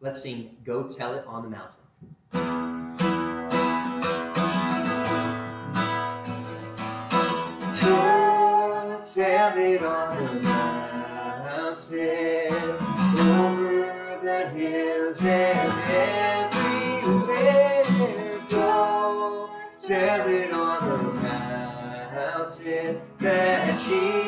Let's sing Go Tell It on the Mountain. Go tell it on the mountain, over the hills and everywhere. Go tell it on the mountain that Jesus.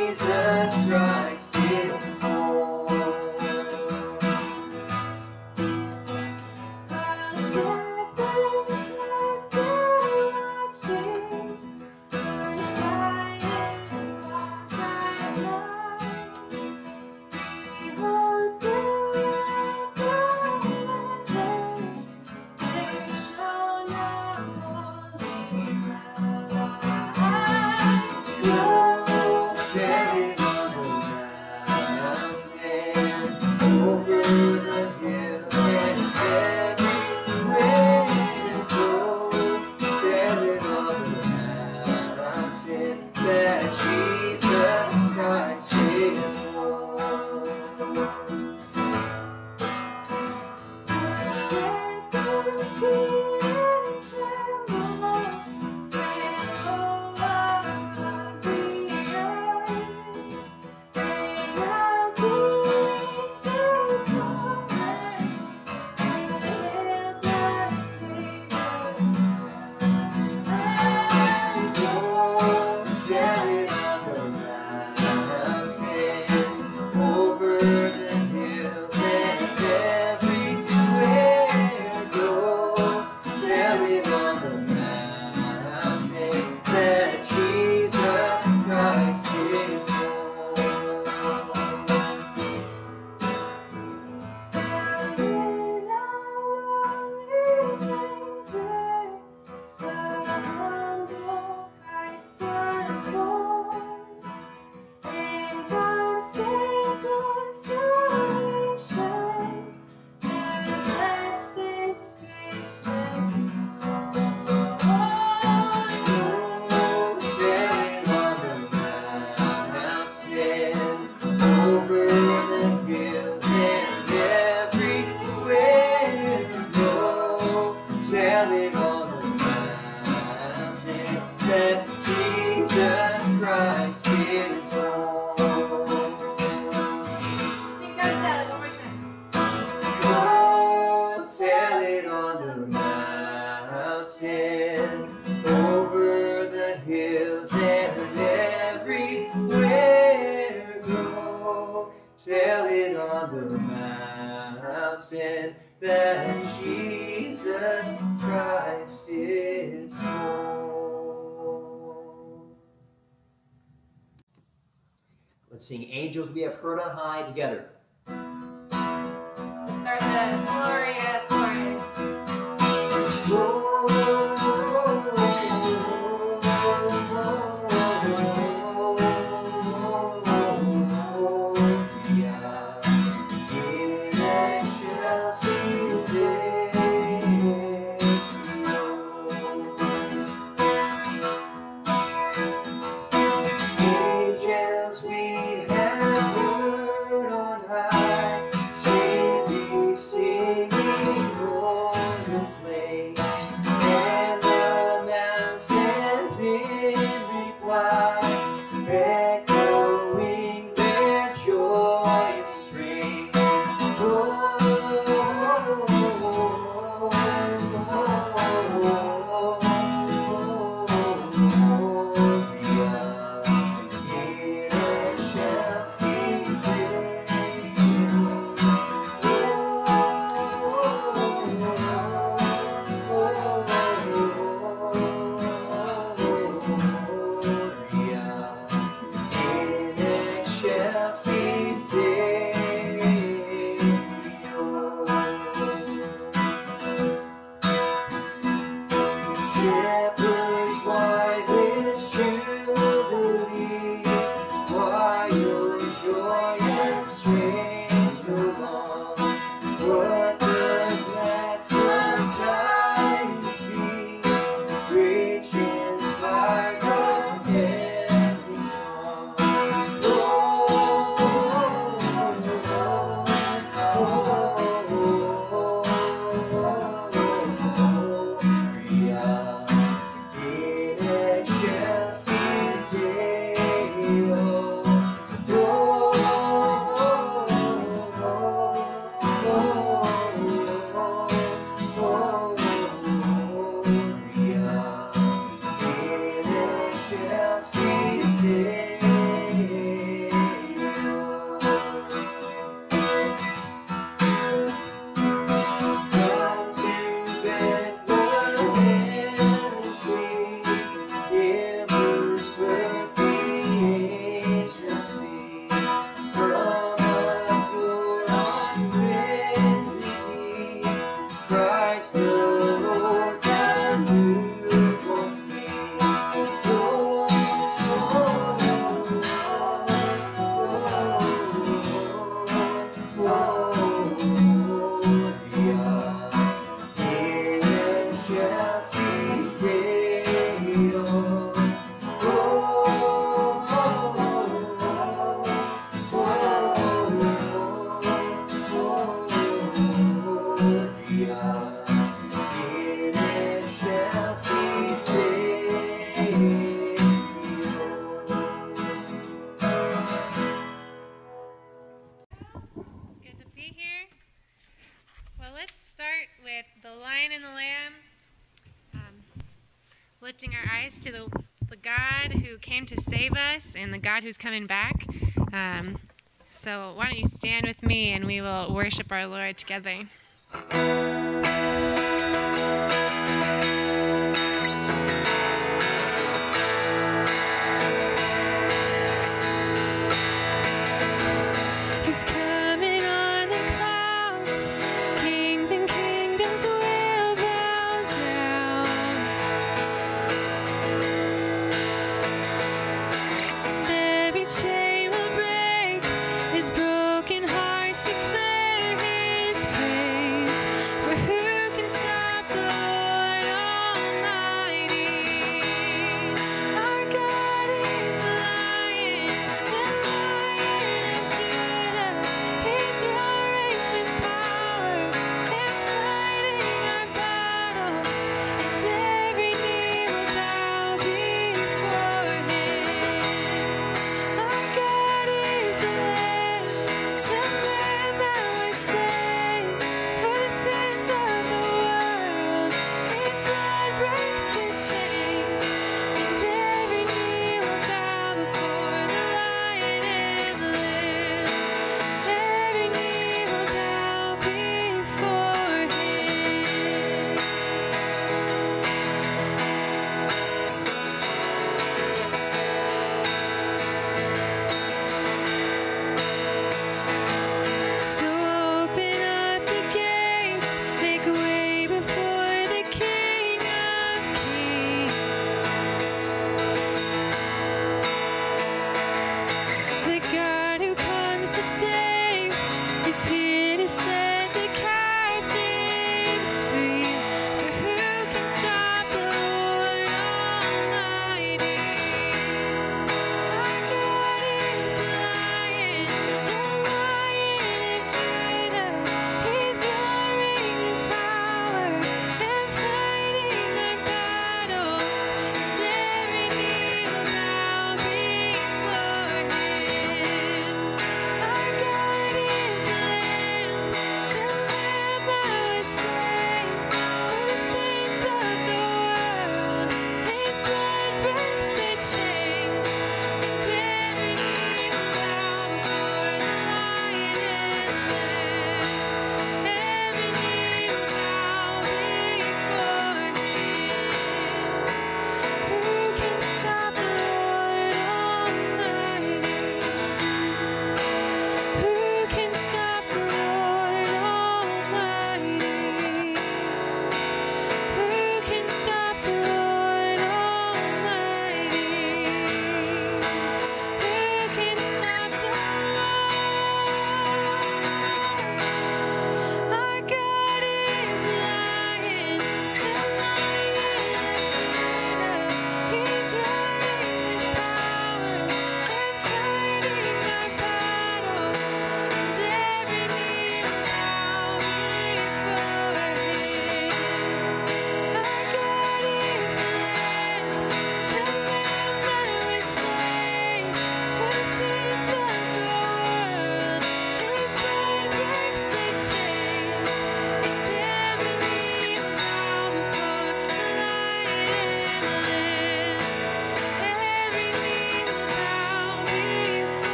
and seeing angels we have heard on high together. lifting our eyes to the, the, God who came to save us and the God who's coming back. Um, so, why don't you stand with me and we will worship our Lord together.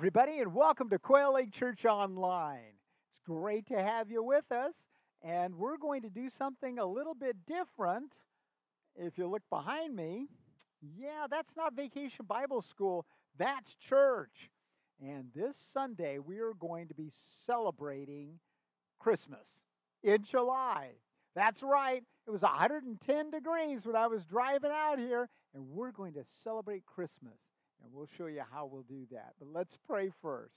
everybody, and welcome to Quail Lake Church Online. It's great to have you with us, and we're going to do something a little bit different. If you look behind me, yeah, that's not Vacation Bible School, that's church. And this Sunday, we are going to be celebrating Christmas in July. That's right, it was 110 degrees when I was driving out here, and we're going to celebrate Christmas. And we'll show you how we'll do that. But let's pray first.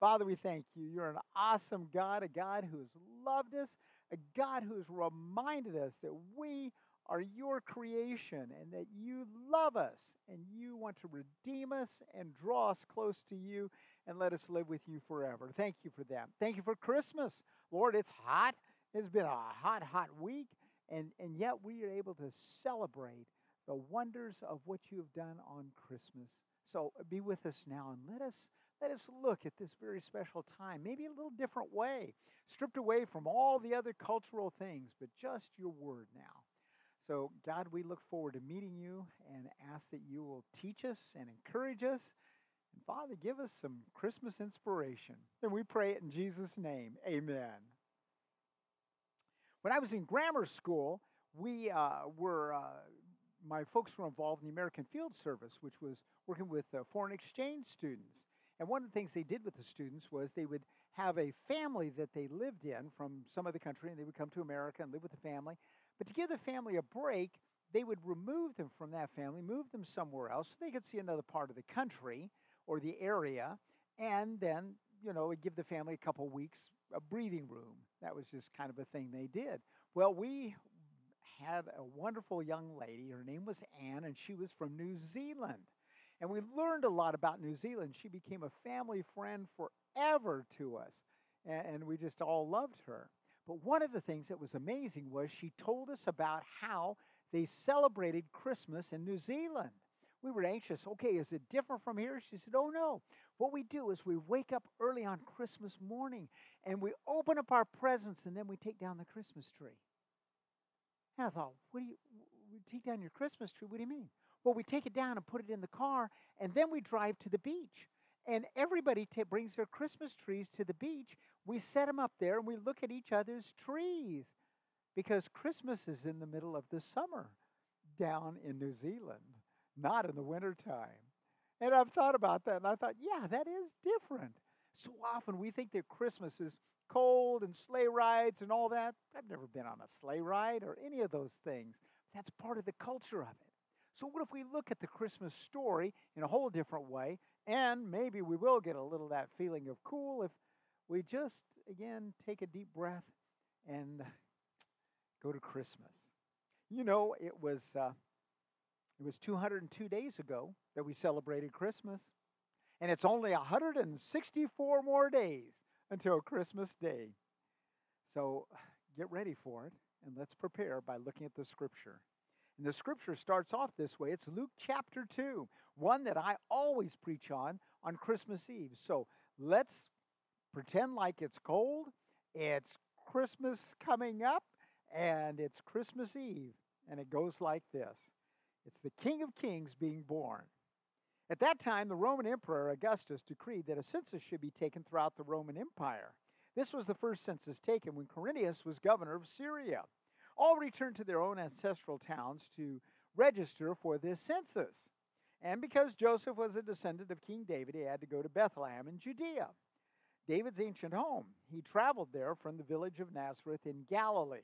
Father, we thank you. You're an awesome God, a God who has loved us, a God who has reminded us that we are your creation and that you love us and you want to redeem us and draw us close to you and let us live with you forever. Thank you for that. Thank you for Christmas. Lord, it's hot. It's been a hot, hot week, and, and yet we are able to celebrate the wonders of what you have done on Christmas so be with us now and let us let us look at this very special time, maybe a little different way, stripped away from all the other cultural things, but just your word now. So, God, we look forward to meeting you and ask that you will teach us and encourage us. And Father, give us some Christmas inspiration. And we pray it in Jesus' name. Amen. When I was in grammar school, we uh, were, uh, my folks were involved in the American Field Service, which was working with uh, foreign exchange students. And one of the things they did with the students was they would have a family that they lived in from some other country, and they would come to America and live with the family. But to give the family a break, they would remove them from that family, move them somewhere else so they could see another part of the country or the area, and then, you know, give the family a couple weeks a breathing room. That was just kind of a thing they did. Well, we had a wonderful young lady. Her name was Anne, and she was from New Zealand. And we learned a lot about New Zealand. She became a family friend forever to us, and we just all loved her. But one of the things that was amazing was she told us about how they celebrated Christmas in New Zealand. We were anxious. Okay, is it different from here? She said, Oh, no. What we do is we wake up early on Christmas morning and we open up our presents and then we take down the Christmas tree. And I thought, What do you, take down your Christmas tree? What do you mean? Well, we take it down and put it in the car and then we drive to the beach. And everybody t- brings their Christmas trees to the beach. We set them up there and we look at each other's trees because Christmas is in the middle of the summer down in New Zealand not in the wintertime. And I've thought about that, and I thought, yeah, that is different. So often we think that Christmas is cold and sleigh rides and all that. I've never been on a sleigh ride or any of those things. That's part of the culture of it. So, what if we look at the Christmas story in a whole different way? And maybe we will get a little that feeling of cool if we just, again, take a deep breath and go to Christmas. You know, it was. Uh, it was 202 days ago that we celebrated Christmas. And it's only 164 more days until Christmas Day. So get ready for it and let's prepare by looking at the scripture. And the scripture starts off this way. It's Luke chapter 2, one that I always preach on on Christmas Eve. So let's pretend like it's cold, it's Christmas coming up, and it's Christmas Eve. And it goes like this it's the King of Kings being born. At that time, the Roman Emperor Augustus decreed that a census should be taken throughout the Roman Empire. This was the first census taken when Quirinius was governor of Syria. All returned to their own ancestral towns to register for this census. And because Joseph was a descendant of King David, he had to go to Bethlehem in Judea, David's ancient home. He traveled there from the village of Nazareth in Galilee.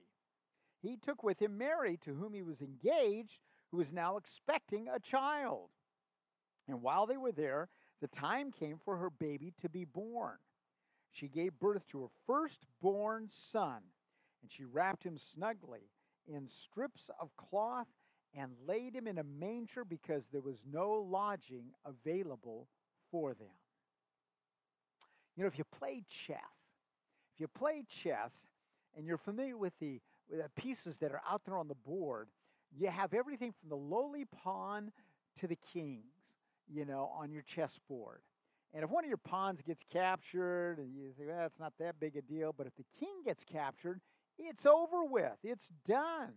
He took with him Mary, to whom he was engaged who was now expecting a child. And while they were there, the time came for her baby to be born. She gave birth to her firstborn son, and she wrapped him snugly in strips of cloth and laid him in a manger because there was no lodging available for them. You know, if you play chess, if you play chess and you're familiar with the, with the pieces that are out there on the board, you have everything from the lowly pawn to the kings, you know, on your chessboard. And if one of your pawns gets captured, and you say, well, it's not that big a deal, but if the king gets captured, it's over with. It's done.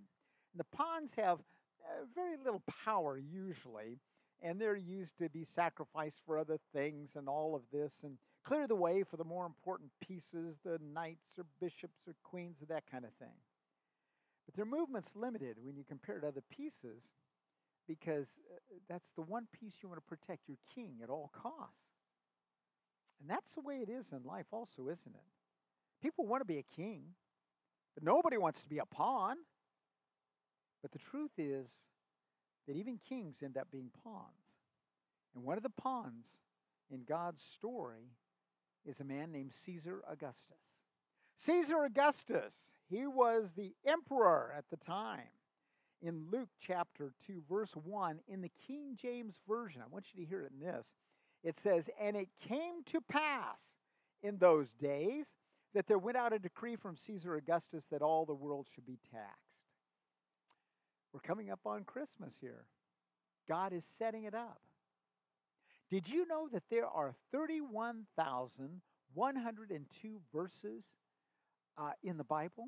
And the pawns have uh, very little power usually, and they're used to be sacrificed for other things and all of this, and clear the way for the more important pieces, the knights or bishops or queens, that kind of thing. But their movement's limited when you compare it to other pieces because uh, that's the one piece you want to protect your king at all costs. And that's the way it is in life, also, isn't it? People want to be a king, but nobody wants to be a pawn. But the truth is that even kings end up being pawns. And one of the pawns in God's story is a man named Caesar Augustus. Caesar Augustus he was the emperor at the time. In Luke chapter 2, verse 1, in the King James Version. I want you to hear it in this. It says, And it came to pass in those days that there went out a decree from Caesar Augustus that all the world should be taxed. We're coming up on Christmas here. God is setting it up. Did you know that there are 31,102 verses uh, in the Bible?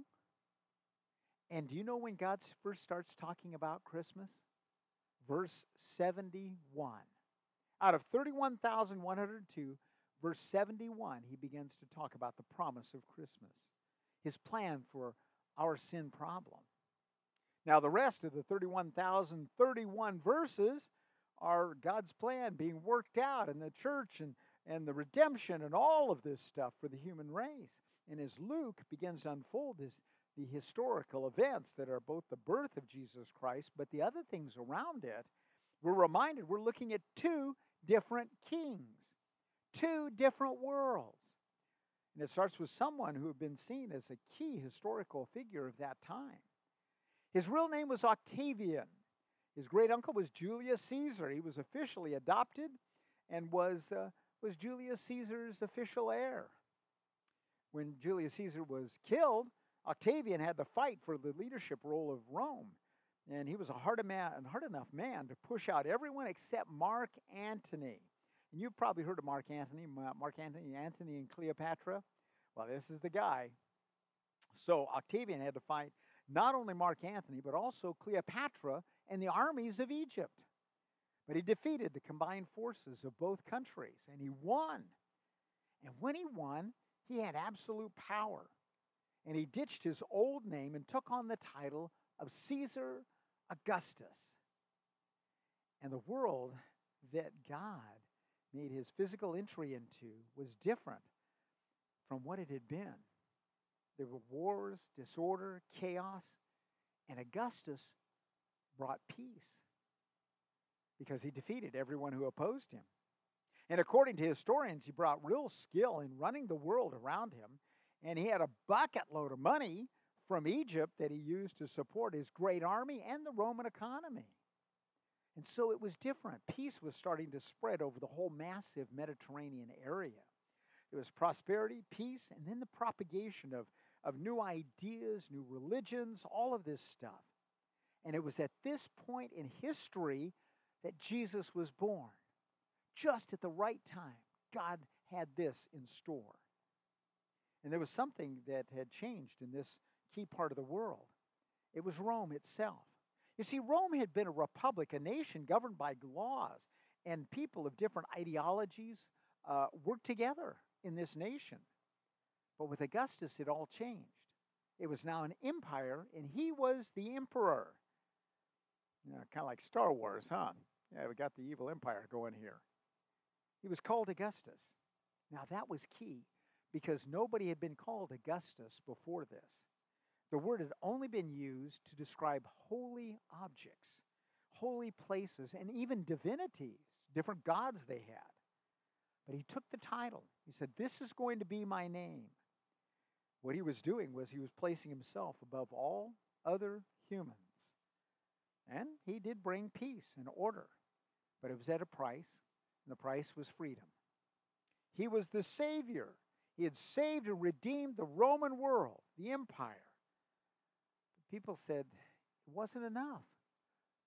And do you know when God first starts talking about Christmas? Verse 71. Out of 31,102, verse 71, he begins to talk about the promise of Christmas, his plan for our sin problem. Now, the rest of the 31,031 verses are God's plan being worked out in the church and, and the redemption and all of this stuff for the human race. And as Luke begins to unfold his, the historical events that are both the birth of Jesus Christ, but the other things around it, we're reminded we're looking at two different kings, two different worlds. And it starts with someone who had been seen as a key historical figure of that time. His real name was Octavian. His great uncle was Julius Caesar. He was officially adopted and was, uh, was Julius Caesar's official heir. When Julius Caesar was killed, Octavian had to fight for the leadership role of Rome. And he was a hard, man, hard enough man to push out everyone except Mark Antony. And you've probably heard of Mark Antony, Mark Antony, Antony and Cleopatra. Well, this is the guy. So Octavian had to fight not only Mark Antony, but also Cleopatra and the armies of Egypt. But he defeated the combined forces of both countries and he won. And when he won, he had absolute power. And he ditched his old name and took on the title of Caesar Augustus. And the world that God made his physical entry into was different from what it had been. There were wars, disorder, chaos, and Augustus brought peace because he defeated everyone who opposed him. And according to historians, he brought real skill in running the world around him, and he had a bucket load of money from Egypt that he used to support his great army and the Roman economy. And so it was different. Peace was starting to spread over the whole massive Mediterranean area. There was prosperity, peace, and then the propagation of, of new ideas, new religions, all of this stuff. And it was at this point in history that Jesus was born. Just at the right time, God had this in store. And there was something that had changed in this key part of the world. It was Rome itself. You see, Rome had been a republic, a nation governed by laws, and people of different ideologies uh, worked together in this nation. But with Augustus, it all changed. It was now an empire, and he was the emperor. You know, kind of like Star Wars, huh? Yeah, we got the evil empire going here. He was called Augustus. Now, that was key because nobody had been called Augustus before this. The word had only been used to describe holy objects, holy places, and even divinities, different gods they had. But he took the title. He said, This is going to be my name. What he was doing was he was placing himself above all other humans. And he did bring peace and order, but it was at a price, and the price was freedom. He was the Savior. He had saved and redeemed the Roman world, the empire. People said it wasn't enough.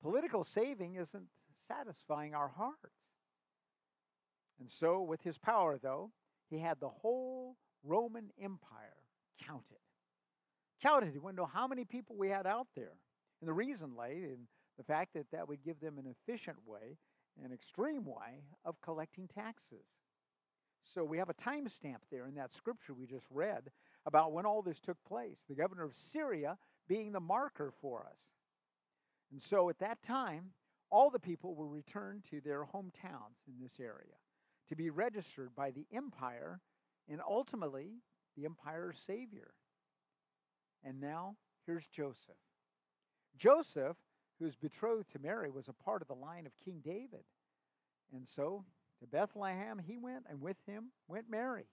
Political saving isn't satisfying our hearts. And so, with his power, though, he had the whole Roman Empire counted. Counted. He to know how many people we had out there. And the reason lay in the fact that that would give them an efficient way, an extreme way of collecting taxes. So we have a timestamp there in that scripture we just read about when all this took place. The governor of Syria being the marker for us. And so at that time, all the people were returned to their hometowns in this area to be registered by the empire and ultimately the empire's savior. And now here's Joseph. Joseph, who's betrothed to Mary, was a part of the line of King David. And so to Bethlehem he went, and with him went Mary.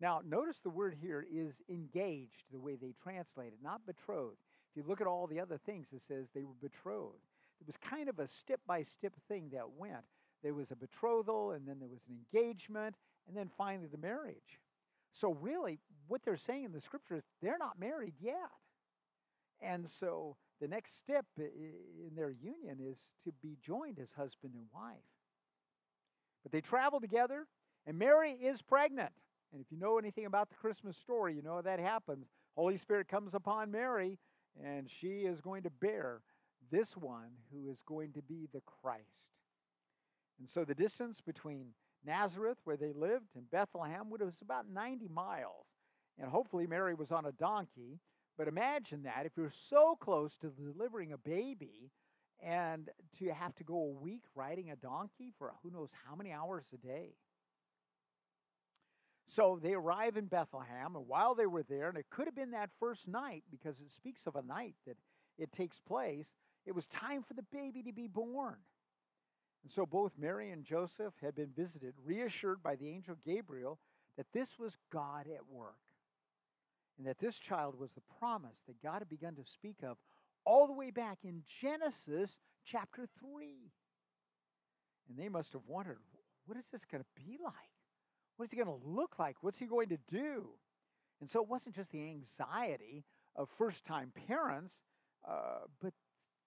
Now, notice the word here is engaged, the way they translate it, not betrothed. If you look at all the other things, it says they were betrothed. It was kind of a step by step thing that went. There was a betrothal, and then there was an engagement, and then finally the marriage. So, really, what they're saying in the scripture is they're not married yet. And so, the next step in their union is to be joined as husband and wife. But they travel together, and Mary is pregnant. And if you know anything about the Christmas story, you know that happens. Holy Spirit comes upon Mary, and she is going to bear this one who is going to be the Christ. And so the distance between Nazareth, where they lived, and Bethlehem would have was about 90 miles. And hopefully Mary was on a donkey. But imagine that if you're so close to delivering a baby and to have to go a week riding a donkey for who knows how many hours a day. So they arrive in Bethlehem, and while they were there, and it could have been that first night because it speaks of a night that it takes place, it was time for the baby to be born. And so both Mary and Joseph had been visited, reassured by the angel Gabriel that this was God at work, and that this child was the promise that God had begun to speak of all the way back in Genesis chapter 3. And they must have wondered, what is this going to be like? What is he going to look like? What's he going to do? And so it wasn't just the anxiety of first time parents, uh, but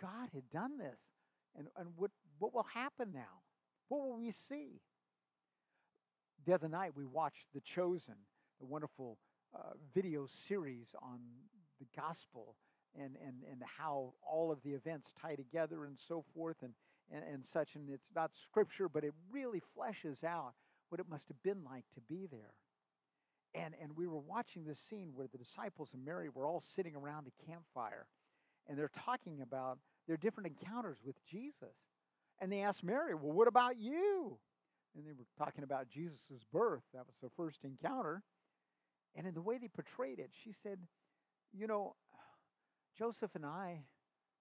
God had done this. And, and what, what will happen now? What will we see? The other night we watched The Chosen, the wonderful uh, video series on the gospel and, and, and how all of the events tie together and so forth and, and, and such. And it's not scripture, but it really fleshes out what it must have been like to be there. And, and we were watching this scene where the disciples and Mary were all sitting around a campfire and they're talking about their different encounters with Jesus. And they asked Mary, Well, what about you? And they were talking about Jesus' birth. That was the first encounter. And in the way they portrayed it, she said, You know, Joseph and I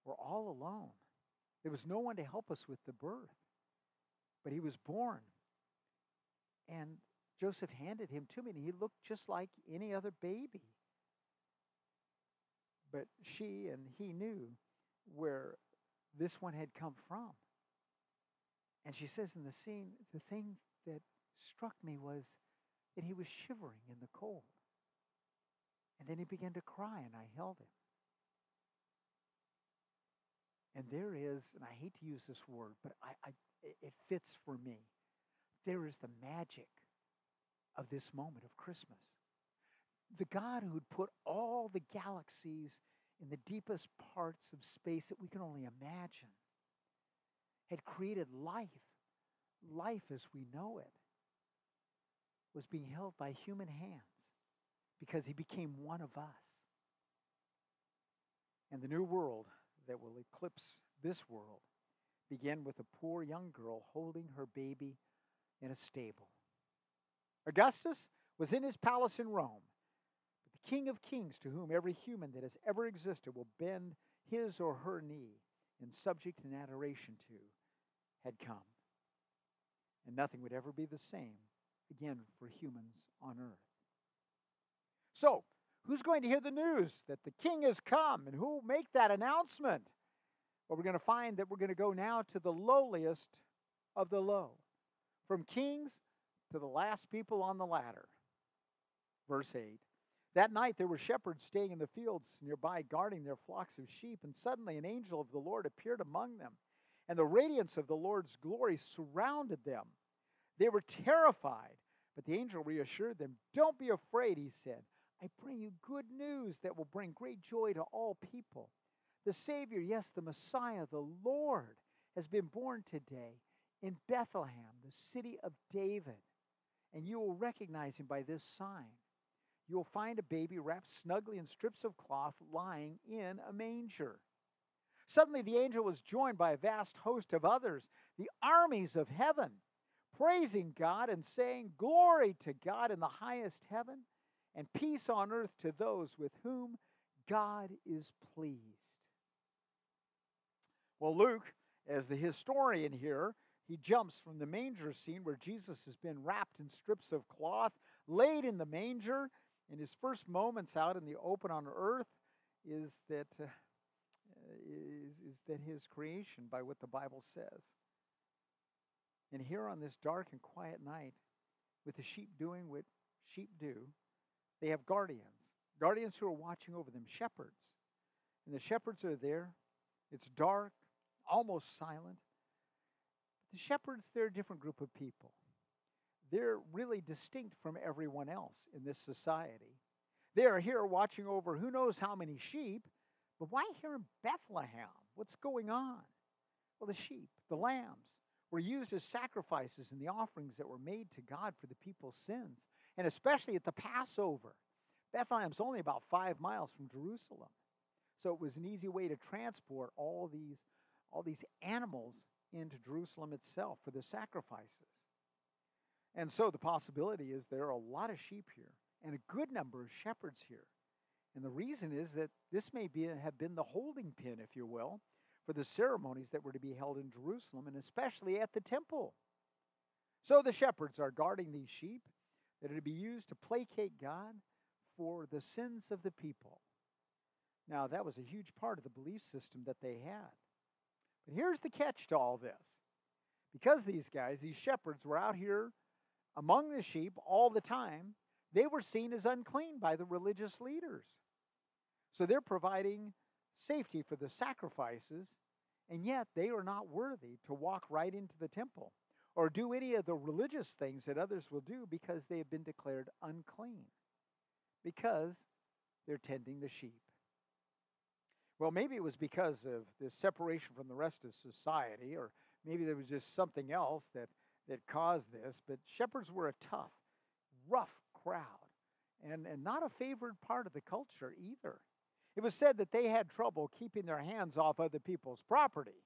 were all alone. There was no one to help us with the birth. But he was born. And Joseph handed him to me, and he looked just like any other baby. But she and he knew where this one had come from. And she says in the scene, the thing that struck me was that he was shivering in the cold. And then he began to cry, and I held him. And there is, and I hate to use this word, but I, I, it fits for me. There is the magic of this moment of Christmas. The God who'd put all the galaxies in the deepest parts of space that we can only imagine had created life, life as we know it, was being held by human hands because he became one of us. And the new world that will eclipse this world began with a poor young girl holding her baby in a stable. Augustus was in his palace in Rome, but the King of Kings, to whom every human that has ever existed will bend his or her knee in subject and adoration to, had come. And nothing would ever be the same again for humans on earth. So, who's going to hear the news that the king has come and who will make that announcement? Well, we're going to find that we're going to go now to the lowliest of the low. From kings to the last people on the ladder. Verse 8. That night there were shepherds staying in the fields nearby, guarding their flocks of sheep, and suddenly an angel of the Lord appeared among them, and the radiance of the Lord's glory surrounded them. They were terrified, but the angel reassured them. Don't be afraid, he said. I bring you good news that will bring great joy to all people. The Savior, yes, the Messiah, the Lord, has been born today in Bethlehem, the city of David. And you will recognize him by this sign. You will find a baby wrapped snugly in strips of cloth lying in a manger. Suddenly, the angel was joined by a vast host of others, the armies of heaven, praising God and saying, Glory to God in the highest heaven, and peace on earth to those with whom God is pleased. Well, Luke, as the historian here, he jumps from the manger scene where Jesus has been wrapped in strips of cloth, laid in the manger, and his first moments out in the open on earth is that uh, is, is that his creation by what the Bible says. And here on this dark and quiet night, with the sheep doing what sheep do, they have guardians, guardians who are watching over them, shepherds. And the shepherds are there. It's dark, almost silent. The shepherds, they're a different group of people. They're really distinct from everyone else in this society. They are here watching over who knows how many sheep, but why here in Bethlehem? What's going on? Well, the sheep, the lambs, were used as sacrifices in the offerings that were made to God for the people's sins, and especially at the Passover. Bethlehem's only about five miles from Jerusalem. So it was an easy way to transport all these, all these animals into Jerusalem itself for the sacrifices. And so the possibility is there are a lot of sheep here and a good number of shepherds here. And the reason is that this may be, have been the holding pin, if you will, for the ceremonies that were to be held in Jerusalem and especially at the temple. So the shepherds are guarding these sheep that are to be used to placate God for the sins of the people. Now, that was a huge part of the belief system that they had. But here's the catch to all this. Because these guys, these shepherds, were out here among the sheep all the time, they were seen as unclean by the religious leaders. So they're providing safety for the sacrifices, and yet they are not worthy to walk right into the temple or do any of the religious things that others will do because they have been declared unclean, because they're tending the sheep. Well, maybe it was because of this separation from the rest of society, or maybe there was just something else that, that caused this, but shepherds were a tough, rough crowd and, and not a favored part of the culture either. It was said that they had trouble keeping their hands off other people's property.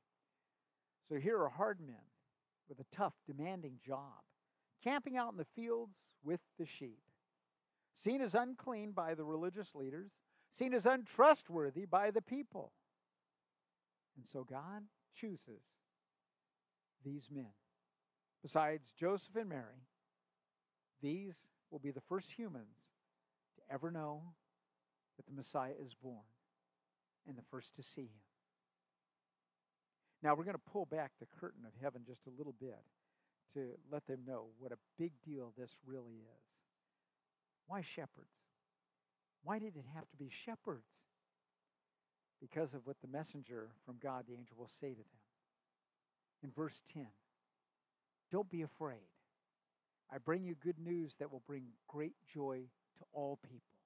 So here are hard men with a tough, demanding job, camping out in the fields with the sheep, seen as unclean by the religious leaders, seen as untrustworthy by the people. And so God chooses these men. Besides Joseph and Mary, these will be the first humans to ever know that the Messiah is born and the first to see him. Now, we're going to pull back the curtain of heaven just a little bit to let them know what a big deal this really is. Why shepherds? Why did it have to be shepherds? Because of what the messenger from God, the angel, will say to them. In verse 10, don't be afraid. I bring you good news that will bring great joy to all people,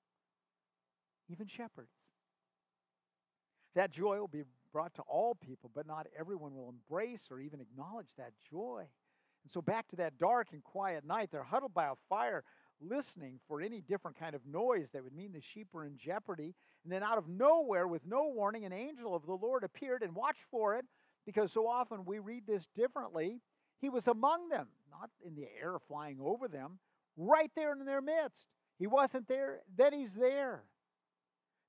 even shepherds. That joy will be brought to all people, but not everyone will embrace or even acknowledge that joy. And so, back to that dark and quiet night, they're huddled by a fire, listening for any different kind of noise that would mean the sheep were in jeopardy. And then, out of nowhere, with no warning, an angel of the Lord appeared and watched for it, because so often we read this differently. He was among them, not in the air flying over them, right there in their midst. He wasn't there, then he's there.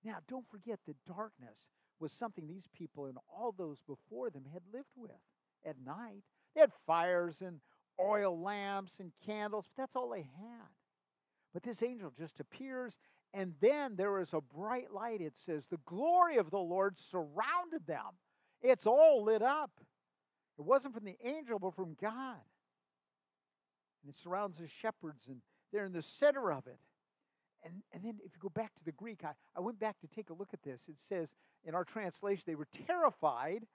Now, don't forget the darkness was something these people and all those before them had lived with at night. They had fires and oil lamps and candles, but that's all they had. But this angel just appears, and then there is a bright light. It says, The glory of the Lord surrounded them. It's all lit up. It wasn't from the angel, but from God. And it surrounds the shepherds, and they're in the center of it. And, and then if you go back to the Greek, I, I went back to take a look at this. It says in our translation, they were terrified,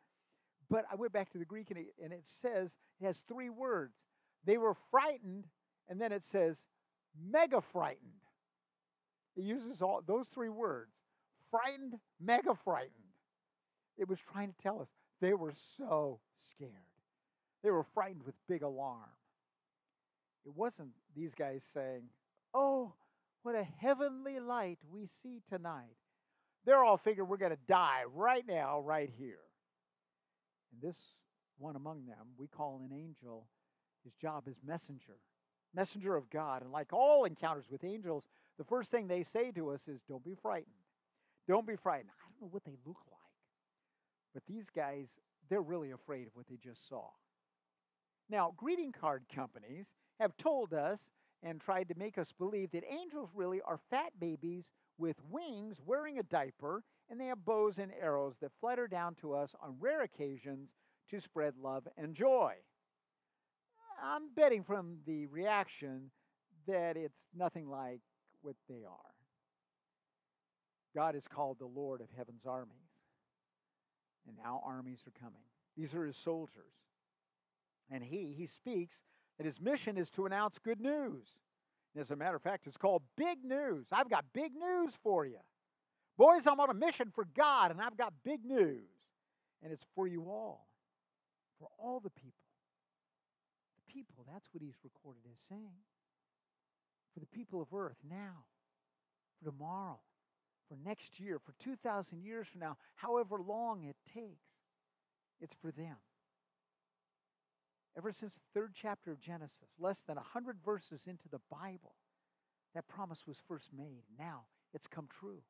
but I went back to the Greek and it, and it says, it has three words. They were frightened, and then it says, mega frightened. It uses all those three words frightened, mega frightened. It was trying to tell us they were so scared. They were frightened with big alarm. It wasn't these guys saying, Oh, what a heavenly light we see tonight. They're all figuring we're going to die right now, right here. And this one among them, we call an angel, his job is messenger, messenger of God. And like all encounters with angels, the first thing they say to us is, Don't be frightened. Don't be frightened. I don't know what they look like. But these guys, they're really afraid of what they just saw. Now, greeting card companies have told us and tried to make us believe that angels really are fat babies with wings wearing a diaper, and they have bows and arrows that flutter down to us on rare occasions to spread love and joy. I'm betting from the reaction that it's nothing like what they are. God is called the Lord of heaven's armies. And now armies are coming. These are his soldiers. And he, he speaks that his mission is to announce good news. And as a matter of fact, it's called big news. I've got big news for you. Boys, I'm on a mission for God, and I've got big news. And it's for you all, for all the people. The people, that's what he's recorded as saying. For the people of earth now, for tomorrow, for next year, for 2,000 years from now, however long it takes. It's for them. Ever since the third chapter of Genesis, less than 100 verses into the Bible, that promise was first made. Now it's come true.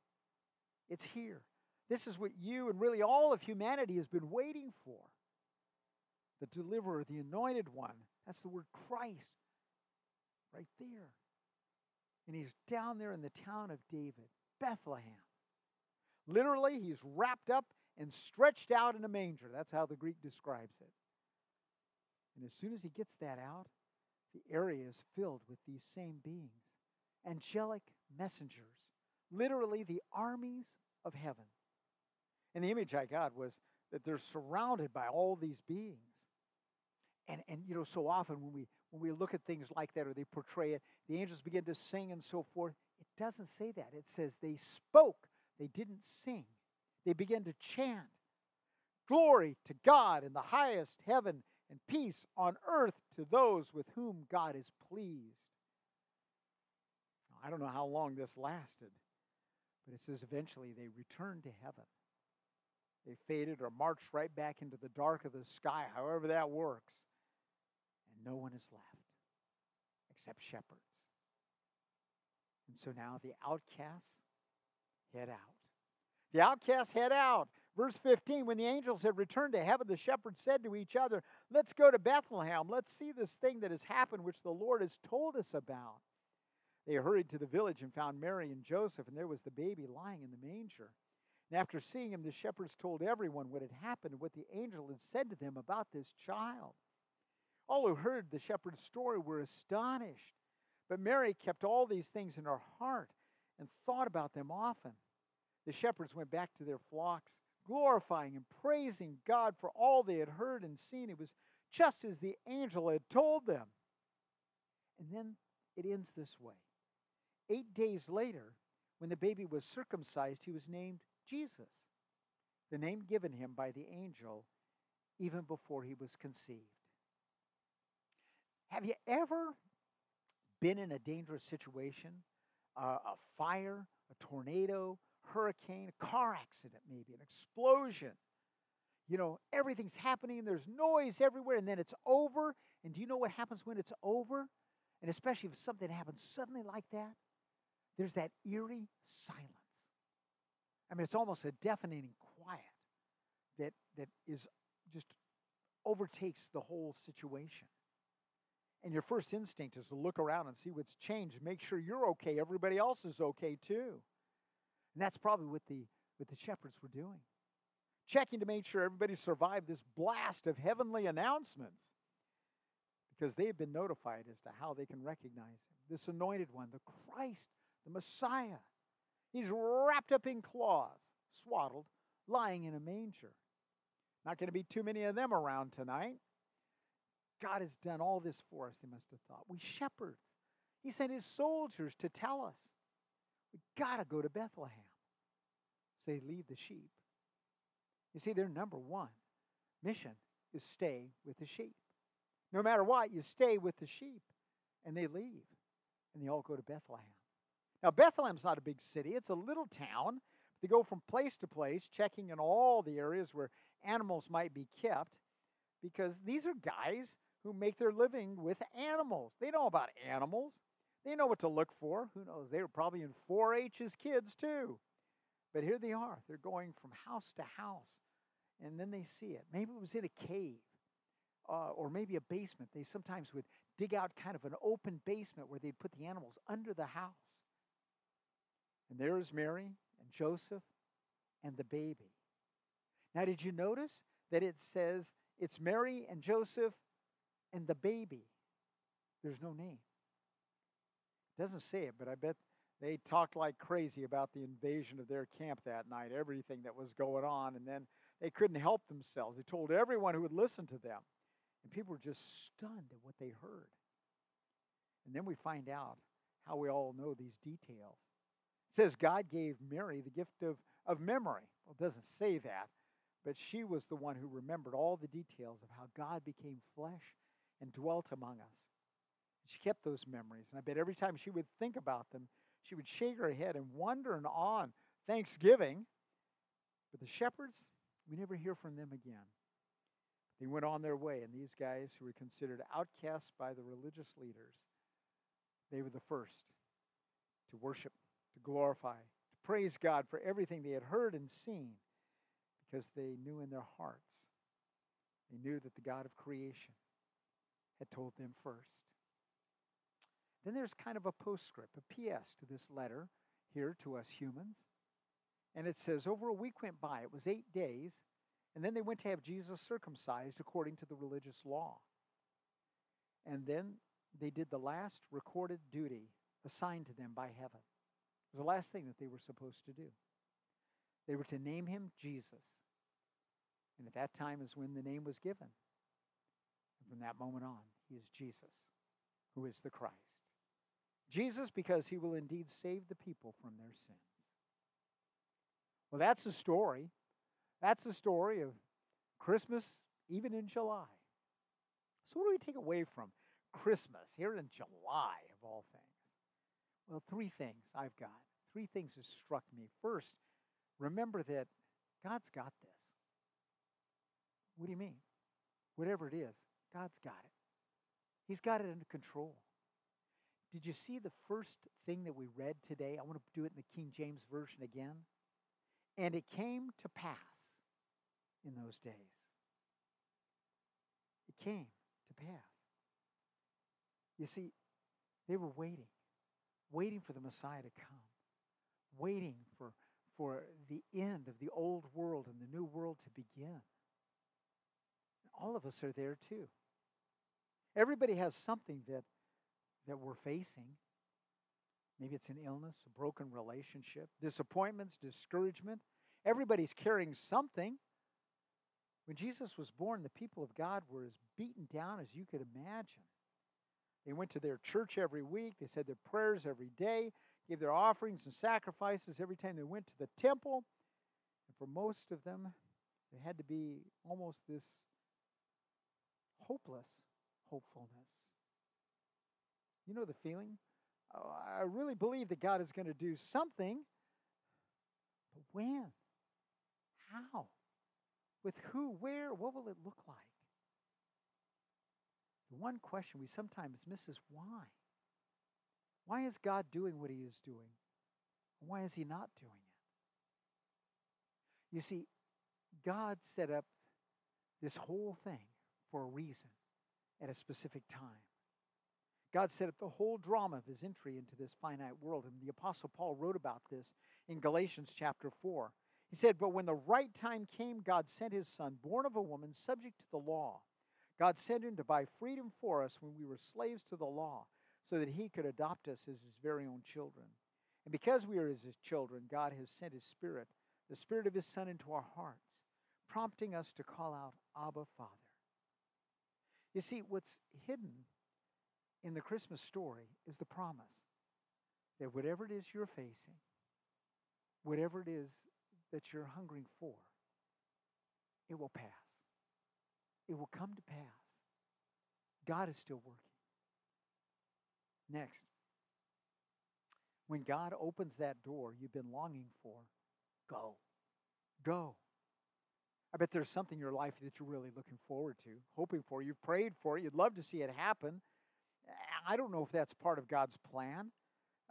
It's here. This is what you and really all of humanity has been waiting for. The deliverer, the anointed one. That's the word Christ right there. And he's down there in the town of David, Bethlehem. Literally, he's wrapped up and stretched out in a manger. That's how the Greek describes it. And as soon as he gets that out, the area is filled with these same beings angelic messengers, literally the armies of heaven. And the image I got was that they're surrounded by all these beings. And, and you know, so often when we when we look at things like that or they portray it, the angels begin to sing and so forth. It doesn't say that. It says they spoke, they didn't sing. They began to chant. Glory to God in the highest heaven and peace on earth to those with whom God is pleased. I don't know how long this lasted, but it says eventually they returned to heaven. They faded or marched right back into the dark of the sky, however that works. And no one is left except shepherds. And so now the outcasts head out. The outcasts head out. Verse 15 When the angels had returned to heaven, the shepherds said to each other, Let's go to Bethlehem. Let's see this thing that has happened, which the Lord has told us about. They hurried to the village and found Mary and Joseph, and there was the baby lying in the manger. And after seeing him, the shepherds told everyone what had happened and what the angel had said to them about this child. All who heard the shepherd's story were astonished. But Mary kept all these things in her heart and thought about them often. The shepherds went back to their flocks glorifying and praising God for all they had heard and seen. It was just as the angel had told them. And then it ends this way. Eight days later, when the baby was circumcised, he was named Jesus, the name given him by the angel even before he was conceived. Have you ever been in a dangerous situation? Uh, a fire, a tornado, hurricane, a car accident, maybe an explosion. You know, everything's happening, there's noise everywhere, and then it's over. And do you know what happens when it's over? And especially if something happens suddenly like that, there's that eerie silence. I mean, it's almost a deafening quiet that, that is just overtakes the whole situation. And your first instinct is to look around and see what's changed, make sure you're okay, everybody else is okay too. And that's probably what the, what the shepherds were doing. Checking to make sure everybody survived this blast of heavenly announcements because they have been notified as to how they can recognize him. This anointed one, the Christ, the Messiah. He's wrapped up in cloths, swaddled, lying in a manger. Not going to be too many of them around tonight. God has done all this for us, they must have thought. We shepherds. He sent his soldiers to tell us we got to go to Bethlehem. So they leave the sheep. You see, their number one mission is stay with the sheep. No matter what, you stay with the sheep. And they leave. And they all go to Bethlehem. Now, Bethlehem's not a big city, it's a little town. They go from place to place, checking in all the areas where animals might be kept, because these are guys who make their living with animals. They know about animals. They know what to look for. Who knows? They were probably in 4 H as kids, too. But here they are. They're going from house to house. And then they see it. Maybe it was in a cave uh, or maybe a basement. They sometimes would dig out kind of an open basement where they'd put the animals under the house. And there is Mary and Joseph and the baby. Now, did you notice that it says it's Mary and Joseph and the baby? There's no name. Doesn't say it, but I bet they talked like crazy about the invasion of their camp that night, everything that was going on, and then they couldn't help themselves. They told everyone who would listen to them. And people were just stunned at what they heard. And then we find out how we all know these details. It says God gave Mary the gift of, of memory. Well, it doesn't say that, but she was the one who remembered all the details of how God became flesh and dwelt among us. She kept those memories. And I bet every time she would think about them, she would shake her head and wonder and awe thanksgiving. But the shepherds, we never hear from them again. They went on their way, and these guys who were considered outcasts by the religious leaders, they were the first to worship, to glorify, to praise God for everything they had heard and seen because they knew in their hearts, they knew that the God of creation had told them first. Then there's kind of a postscript, a PS to this letter here to us humans. And it says, Over a week went by. It was eight days. And then they went to have Jesus circumcised according to the religious law. And then they did the last recorded duty assigned to them by heaven. It was the last thing that they were supposed to do. They were to name him Jesus. And at that time is when the name was given. And from that moment on, he is Jesus, who is the Christ. Jesus, because he will indeed save the people from their sins. Well, that's the story. That's the story of Christmas, even in July. So, what do we take away from Christmas here in July, of all things? Well, three things I've got. Three things have struck me. First, remember that God's got this. What do you mean? Whatever it is, God's got it. He's got it under control. Did you see the first thing that we read today? I want to do it in the King James Version again. And it came to pass in those days. It came to pass. You see, they were waiting, waiting for the Messiah to come, waiting for, for the end of the old world and the new world to begin. All of us are there too. Everybody has something that that we're facing. Maybe it's an illness, a broken relationship, disappointments, discouragement. Everybody's carrying something. When Jesus was born, the people of God were as beaten down as you could imagine. They went to their church every week, they said their prayers every day, gave their offerings and sacrifices every time they went to the temple. And for most of them, there had to be almost this hopeless hopefulness. You know the feeling? Oh, I really believe that God is going to do something. But when? How? With who? Where? What will it look like? The one question we sometimes miss is why? Why is God doing what he is doing? And why is he not doing it? You see, God set up this whole thing for a reason at a specific time. God set up the whole drama of his entry into this finite world. And the Apostle Paul wrote about this in Galatians chapter 4. He said, But when the right time came, God sent his son, born of a woman, subject to the law. God sent him to buy freedom for us when we were slaves to the law, so that he could adopt us as his very own children. And because we are his children, God has sent his Spirit, the Spirit of his Son, into our hearts, prompting us to call out, Abba, Father. You see, what's hidden in the Christmas story is the promise that whatever it is you're facing, whatever it is that you're hungering for, it will pass. It will come to pass. God is still working. Next, when God opens that door you've been longing for, go. Go. I bet there's something in your life that you're really looking forward to, hoping for. You've prayed for it. You'd love to see it happen. I don't know if that's part of God's plan.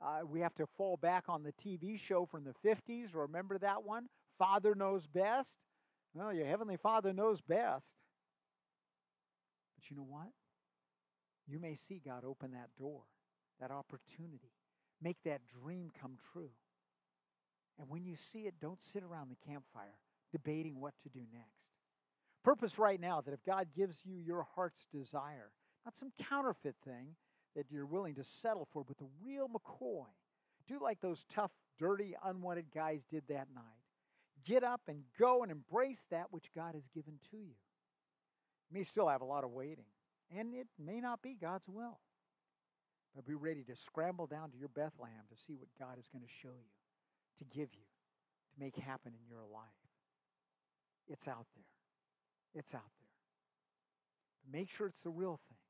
Uh, we have to fall back on the TV show from the 50s. Remember that one? Father knows best. Well, your Heavenly Father knows best. But you know what? you may see God open that door, that opportunity, make that dream come true. And when you see it, don't sit around the campfire debating what to do next. Purpose right now that if God gives you your heart's desire, not some counterfeit thing that you're willing to settle for, but the real McCoy, do like those tough, dirty, unwanted guys did that night. Get up and go and embrace that which God has given to you. You may still have a lot of waiting, and it may not be God's will. But be ready to scramble down to your Bethlehem to see what God is going to show you, to give you, to make happen in your life. It's out there. It's out there. Make sure it's the real thing.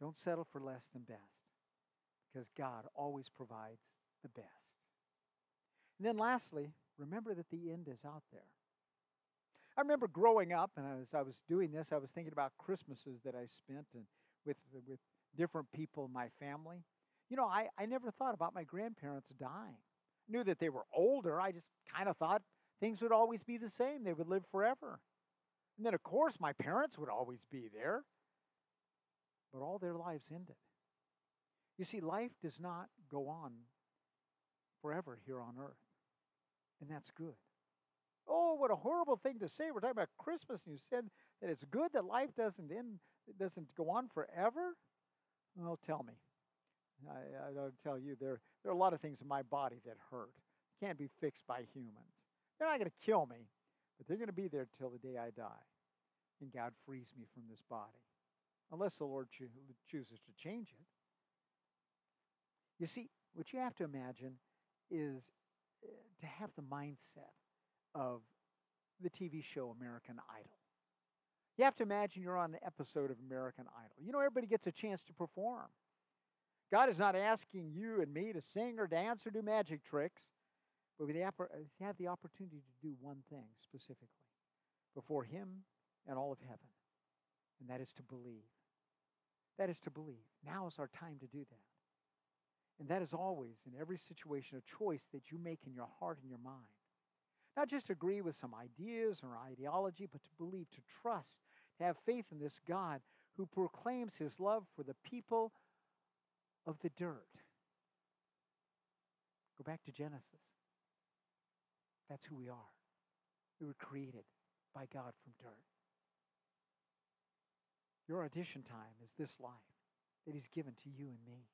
Don't settle for less than best because God always provides the best. And then lastly, remember that the end is out there. I remember growing up, and as I was doing this, I was thinking about Christmases that I spent and with, with different people in my family. You know, I, I never thought about my grandparents dying. Knew that they were older. I just kind of thought things would always be the same. They would live forever. And then, of course, my parents would always be there. But all their lives ended. You see, life does not go on forever here on earth. And that's good. Oh, what a horrible thing to say. We're talking about Christmas, and you said that it's good that life doesn't end, it doesn't go on forever. Well, tell me. I, I don't tell you. There, there are a lot of things in my body that hurt. Can't be fixed by humans. They're not going to kill me, but they're going to be there till the day I die. And God frees me from this body, unless the Lord cho- chooses to change it. You see, what you have to imagine is uh, to have the mindset of the TV show American Idol. You have to imagine you're on an episode of American Idol. You know, everybody gets a chance to perform. God is not asking you and me to sing or dance or do magic tricks, but we have the opportunity to do one thing specifically before Him and all of heaven, and that is to believe. That is to believe. Now is our time to do that. And that is always, in every situation, a choice that you make in your heart and your mind. Not just agree with some ideas or ideology, but to believe, to trust, to have faith in this God who proclaims his love for the people of the dirt. Go back to Genesis. That's who we are. We were created by God from dirt. Your audition time is this life that He's given to you and me.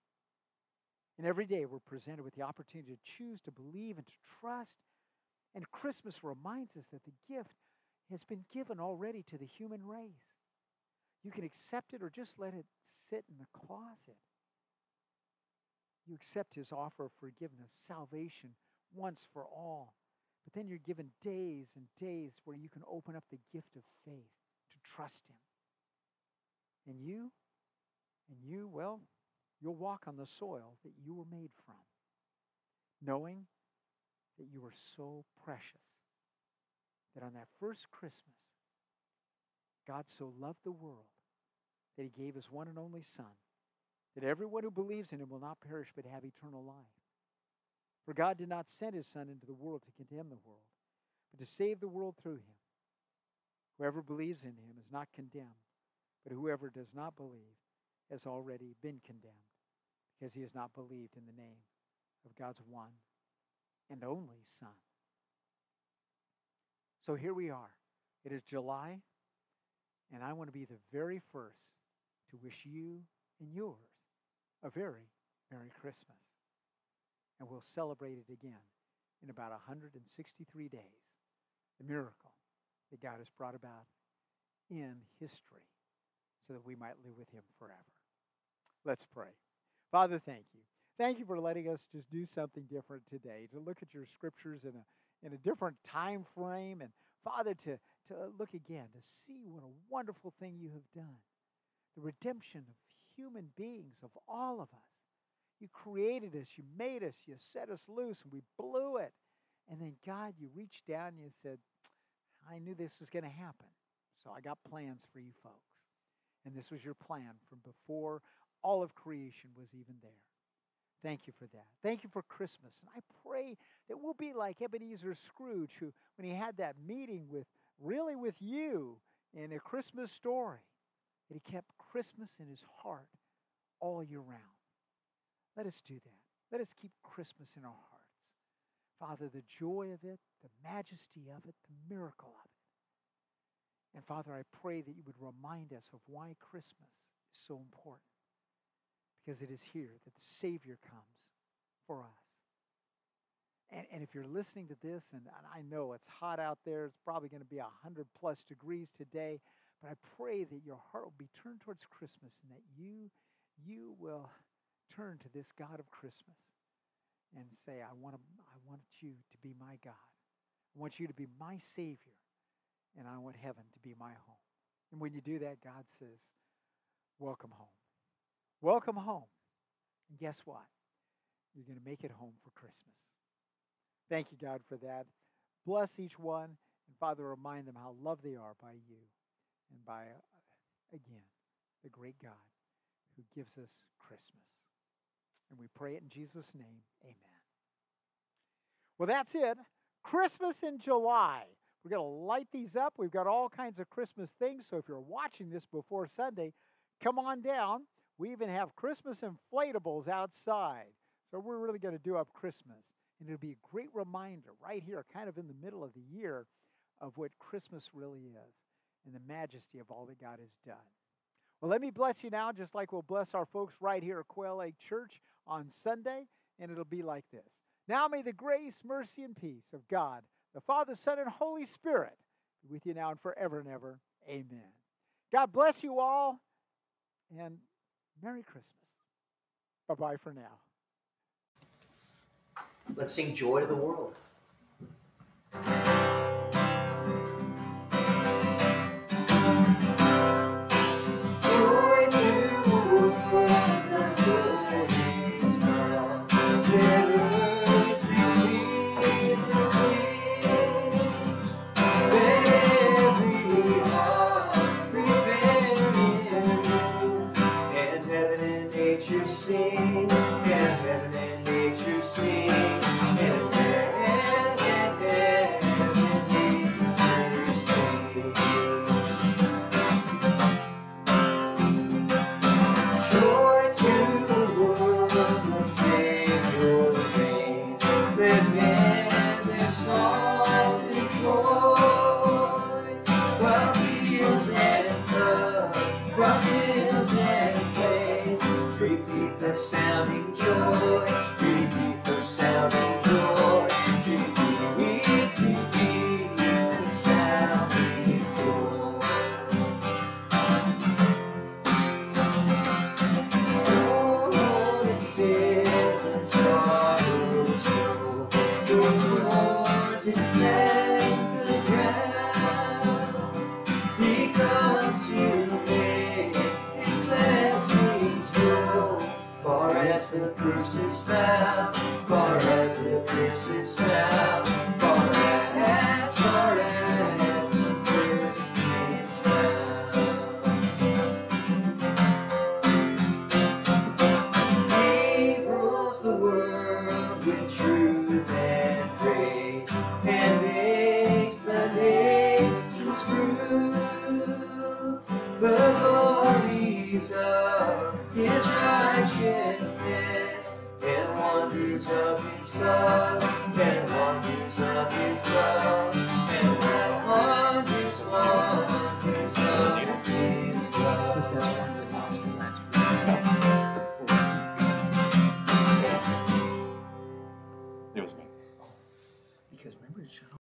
And every day we're presented with the opportunity to choose to believe and to trust. And Christmas reminds us that the gift has been given already to the human race. You can accept it or just let it sit in the closet. You accept his offer of forgiveness, salvation once for all. But then you're given days and days where you can open up the gift of faith to trust him. And you, and you, well, you'll walk on the soil that you were made from, knowing that you are so precious that on that first Christmas, God so loved the world that he gave his one and only Son, that everyone who believes in him will not perish but have eternal life. For God did not send his Son into the world to condemn the world, but to save the world through him. Whoever believes in him is not condemned, but whoever does not believe has already been condemned because he has not believed in the name of God's one and only Son. So here we are. It is July, and I want to be the very first to wish you and yours a very Merry Christmas. And we'll celebrate it again in about 163 days. The miracle that God has brought about in history so that we might live with him forever. Let's pray. Father, thank you. Thank you for letting us just do something different today, to look at your scriptures in a, in a different time frame. And Father, to, to look again, to see what a wonderful thing you have done. The redemption of human beings, of all of us. You created us, you made us, you set us loose, and we blew it. And then, God, you reached down and you said, I knew this was going to happen. So I got plans for you folks. And this was your plan from before all of creation was even there. Thank you for that. Thank you for Christmas. And I pray that we'll be like Ebenezer Scrooge, who, when he had that meeting with, really with you in a Christmas story, that he kept Christmas in his heart all year round. Let us do that. Let us keep Christmas in our hearts. Father, the joy of it, the majesty of it, the miracle of it. And Father, I pray that you would remind us of why Christmas is so important. Because it is here that the Savior comes for us. And, and if you're listening to this, and, and I know it's hot out there, it's probably going to be 100 plus degrees today, but I pray that your heart will be turned towards Christmas and that you, you will turn to this God of Christmas and say, I want, to, I want you to be my God. I want you to be my Savior, and I want heaven to be my home. And when you do that, God says, Welcome home. Welcome home. And guess what? You're going to make it home for Christmas. Thank you, God, for that. Bless each one. And Father, remind them how loved they are by you and by, uh, again, the great God who gives us Christmas. And we pray it in Jesus' name. Amen. Well, that's it. Christmas in July. We're going to light these up. We've got all kinds of Christmas things. So if you're watching this before Sunday, come on down. We even have Christmas inflatables outside. So we're really going to do up Christmas. And it'll be a great reminder right here, kind of in the middle of the year, of what Christmas really is and the majesty of all that God has done. Well, let me bless you now, just like we'll bless our folks right here at Quail Lake Church on Sunday, and it'll be like this. Now may the grace, mercy, and peace of God, the Father, Son, and Holy Spirit be with you now and forever and ever. Amen. God bless you all, and Merry Christmas. Bye bye for now. Let's sing Joy to the World.